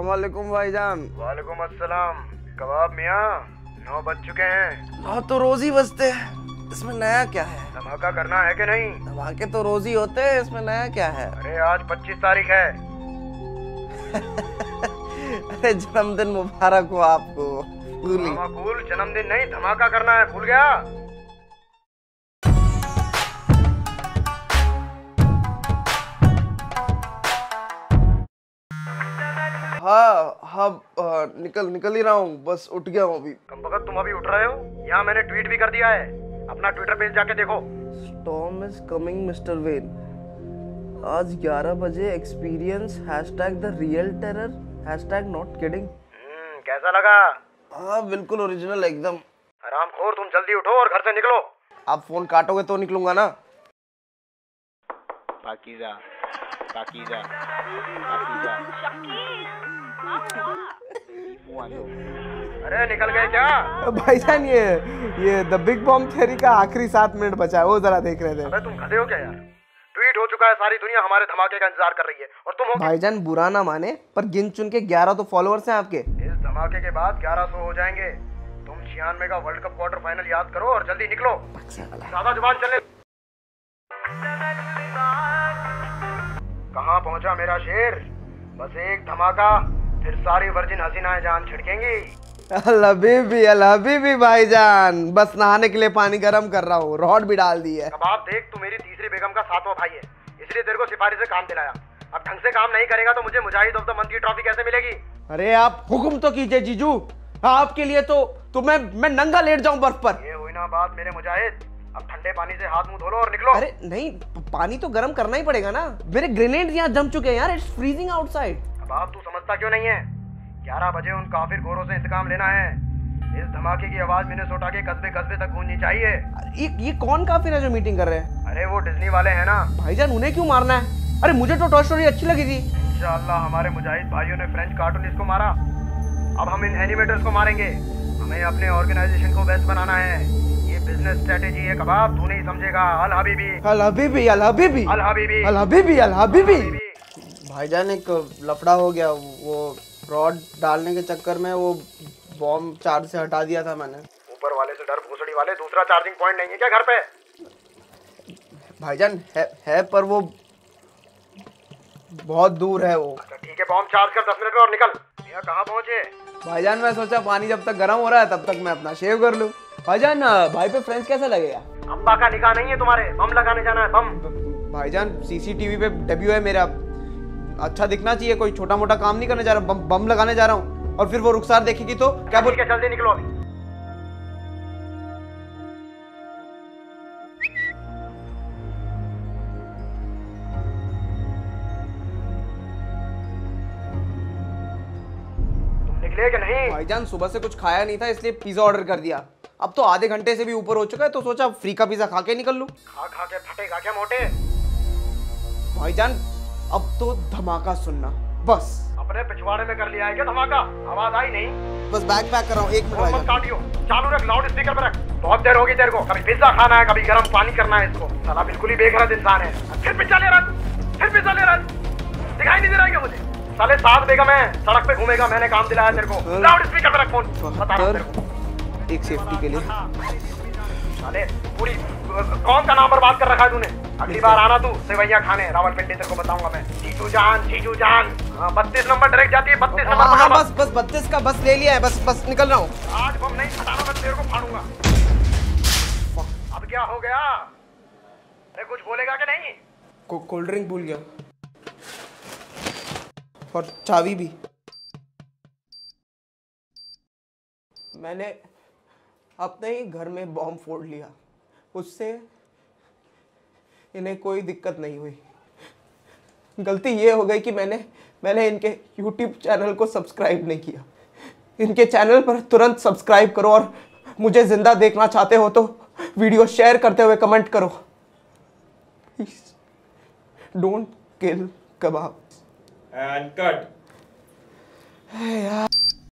वालेकुम भाईजान। वालेकुम अस्सलाम। कबाब मियाँ नौ बज चुके हैं। हाँ तो रोज ही बजते हैं। इसमें नया क्या है? धमाका करना है कि नहीं? धमाके तो रोज ही होते हैं इसमें नया क्या है? अरे आज पच्चीस तारीख है। अरे जन्मदिन मुबारक हो आपको। भूली जन्मदिन नहीं धमाका करना है। भूल गया? हाँ हाँ आ, निकल निकल ही रहा हूँ बस उठ गया हूँ अभी। कम तुम अभी उठ रहे हो? यहाँ मैंने ट्वीट भी कर दिया है। अपना ट्विटर पेज जाके देखो। Storm is coming mister Wayne आज 11 बजे experience hashtag the real terror hashtag not kidding hmm, कैसा लगा? हाँ बिल्कुल ओरिजिनल एकदम। आराम खोर तुम जल्दी उठो और घर से निकलो। आप फ़ोन काटोगे तो निकलूँगा ना? पाकीजा पाकीजा पाकीजा। अरे निकल गए क्या? भाईजान ये ये द बिग बॉम्ब थ्योरी का आखिरी सात मिनट बचा है वो जरा देख रहे थे। अबे तुम गधे हो क्या यार? ट्वीट हो चुका है सारी दुनिया हमारे धमाके का इंतज़ार कर रही है और तुम हो भाईजान बुरा ना माने पर गिन चुन के ग्यारह तो फॉलोअर्स हैं आपके। इस धमाके के बाद 1100 हो जाएँगे। तुम छियानवे का वर्ल्ड कप क्वार्टर फाइनल याद करो और जल्दी निकलो। ज़्यादा ज़ुबान चले कहाँ पहुँचा मेरा शेर? बस एक धमाका। फिर सारी वर्जिन हसीनाएँ जान छिड़केंगी। अल हबीबी भाईजान। बस नहाने के लिए पानी गर्म कर रहा हूँ रॉड भी डाल दी है। कबाब देख तू मेरी तीसरी बेगम का सातवां भाई है। इसलिए तेरे को सिफारिश से काम दिलाया। अब ढंग से काम नहीं करेगा तो मुझे मुजाहिद ऑफ़ द मंथ की ट्रॉफी कैसे मिलेगी? अरे आप हुक्म तो कीजिए जीजू। आपके लिए तो तो मैं मैं नंगा लेट जाऊँ बर्फ़ पर। ये हुई ना बात मेरे मुजाहिद। अब ठंडे पानी से हाथ मुँह धो लो और निकलो। अरे नहीं पानी तो गर्म करना ही पड़ेगा ना। मेरे ग्रेनेड यहाँ जम चुके हैं यार इट्स फ्रीजिंग आउटसाइड। कबाब तू समझता क्यों नहीं है? ग्यारह बजे उन काफिर गोरों से इंतकाम लेना है। इस धमाके की आवाज़ मिनेसोटा के कस्बे कस्बे तक गूंजनी चाहिए। ये ये कौन काफिर है जो मीटिंग कर रहे हैं? अरे वो डिज्नी वाले हैं ना। भाईजान उन्हें क्यों मारना है? अरे मुझे तो टॉय स्टोरी अच्छी लगी थी। इंशाअल्लाह हमारे मुजाहिद भाइयों ने फ्रेंच कार्टूनिस्ट को मारा। अब हम इन एनिमेटर्स को मारेंगे। हमें अपने ऑर्गेनाइजेशन को बेस्ट बनाना है। ये बिज़नेस स्ट्रेटेजी है कबाब तू नहीं समझेगा। अल हबीबी अल हबीबी अल हबीबी अल हबीबी अल हबीबी अल हबीबी। भाईजान एक लफड़ा हो गया वो रॉड डालने के चक्कर में वो बॉम्ब चार्ज से हटा दिया था मैंने। ऊपर वाले से डर भूसड़ी वाले दूसरा चार्जिंग पॉइंट नहीं है क्या घर पे? भाईजान है, है पर वो बहुत दूर है वो। अच्छा ठीक है बॉम्ब चार्ज कर दस मिनट में और निकल। भैया कहाँ पहुँचे? भाईजान मैं सोचा पानी जब तक गर्म हो रहा है तब तक मैं अपना शेव कर लूँ। भाईजान भाई पे फ्रेंड्स कैसा लगेगा अब्बा का निकाह नहीं है तुम्हारे बम लगाने जाना है बम। भाईजान सीसीटीवी पे डेब्यू है मेरा। अच्छा दिखना चाहिए कोई छोटा मोटा काम नहीं करने जा रहा बम, बम लगाने जा रहा हूँ। और फिर वो रुखसार देखेगी तो क्या बोल है जल्दी निकलो अभी। भाईजान सुबह से कुछ खाया नहीं था इसलिए पिज्जा ऑर्डर कर दिया। अब तो आधे घंटे से भी ऊपर हो चुका है तो सोचा फ्री का पिज्जा खा के निकल लू। खा खा के फटेगा क्या मोटे? भाईजान अब तो धमाका सुनना। बस। अपने पिछवाड़े में कर लिया है क्या धमाका? आवाज़ आई नहीं। बस बैग पैक कर रहा हूँ एक मिनट काटियो। चालू रख लाउड स्पीकर पर रख। बहुत देर होगी तेरे को। कभी पिज्जा खाना है कभी गर्म पानी करना है इसको। साला बिल्कुल ही बेघरत इंसान है। फिर पिज्जा ले रहा फिर पिज्जा ले रहा दिखाई नहीं दे रहा है क्या मुझे? साले सात बेगम है। सड़क पे घूमेगा मैंने काम दिलाया तेरे को। लाउड स्पीकर पर रख फ़ोन। बता रहा एक सेफ्टी के लिए। साले पूरी कौन का नाम बर्बाद कर रखा है तूने? अगली बार आना तू सेवैया खाने रावलपिंडी तेरे को बताऊँगा मैं। जीजू जान जीजू जान। बत्तीस नंबर डायरेक्ट जाती है बत्तीस हाँ नंबर हाँ बस बस बत्तीस का बस ले लिया है बस बस निकल रहा हूँ। आज बम नहीं फटाना मैं तेरे को फाड़ूँगा। अब क्या हो गया? अरे कुछ बोलेगा कि नहीं? को, कोल्ड ड्रिंक भूल गया। और चाबी भी। मैंने अपने ही घर में बॉम्ब फोड़ लिया। उससे इन्हें कोई दिक्कत नहीं हुई। गलती ये हो गई कि मैंने मैंने इनके YouTube चैनल को सब्सक्राइब नहीं किया। इनके चैनल पर तुरंत सब्सक्राइब करो और मुझे ज़िंदा देखना चाहते हो तो वीडियो शेयर करते हुए कमेंट करो। Please don't kill kebab and cut यार।